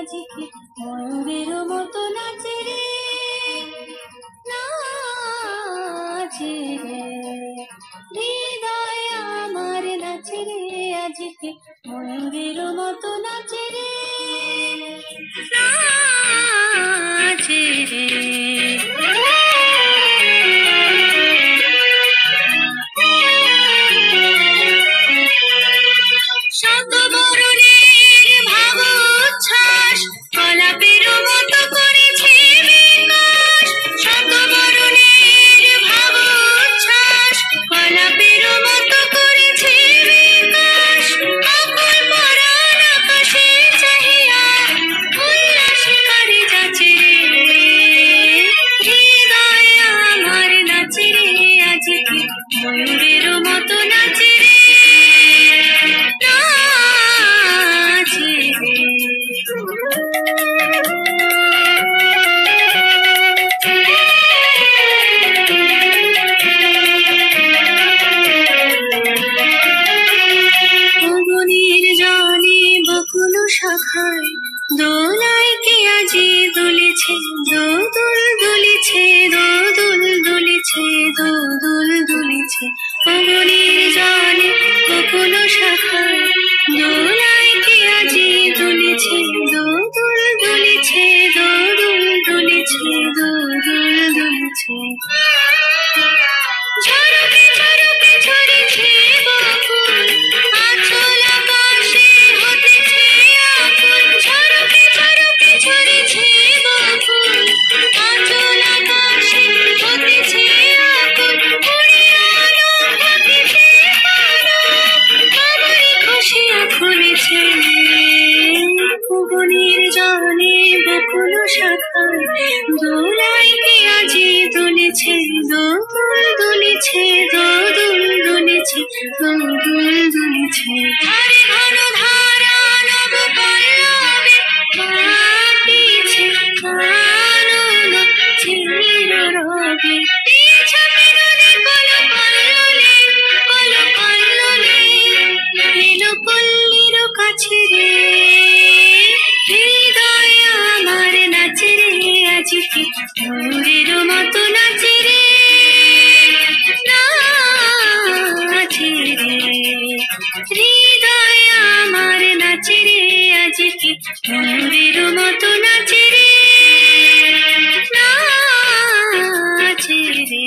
সাজিকে ময়ূরের মতো নাচে রে? নাচে রে। হৃদয় আমার নাচে রে আজকে ময়ূরের মতো নাচে রে? নাচে রে। শতবার ময়ূরের মতো নাচে রে নাচে দোদুল দুলেছে ভুবনের জলে বকুল শাখায় দোলাই কে আজি দুলেছে? দোদুল দুলেছে দোদুল দুলেছে দোদুল দুলেছে। সুরের মতো নাচে রে নাচে রে হৃদয় আমার নাচে রে আজকে সুরের মতো নাচে রে নাচে রে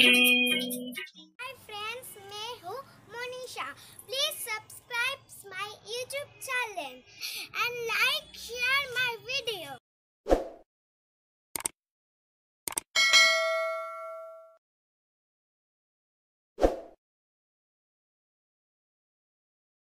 Monisha, please subscribe my YouTube channel and like, share.